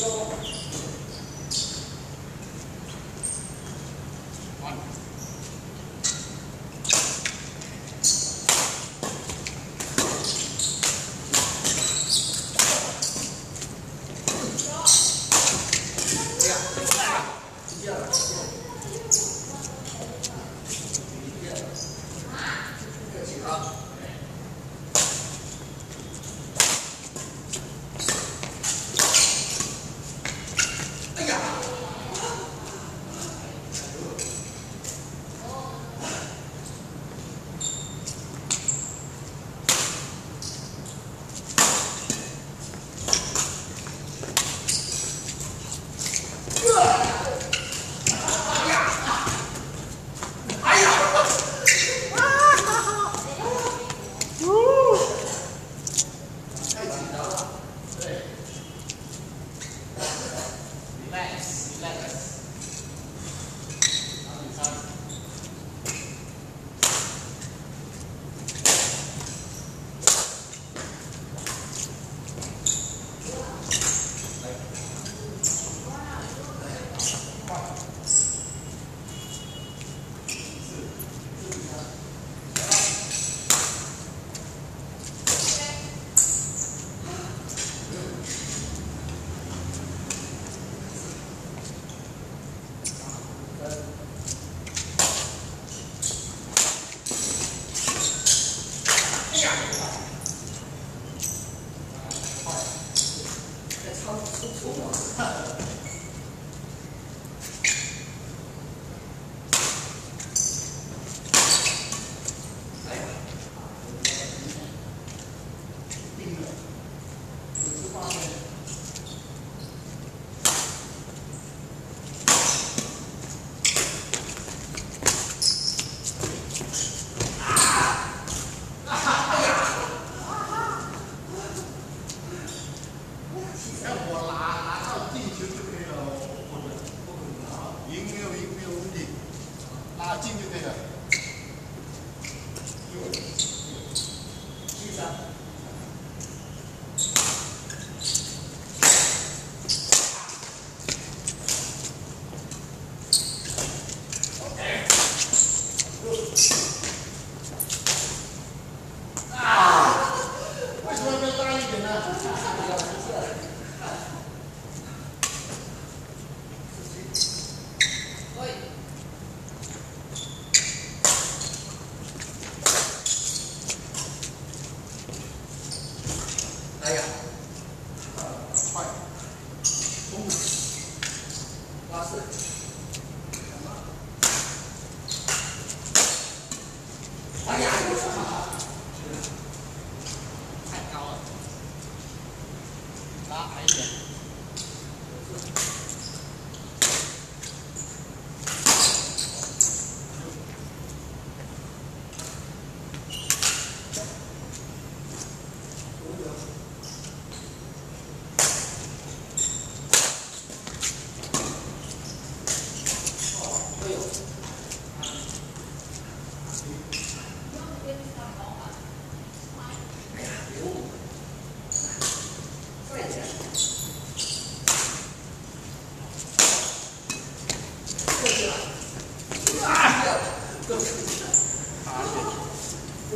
Obrigado. Good. 进就对了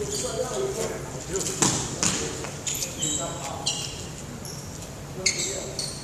你说让我过来，我就走。你那跑，兄弟。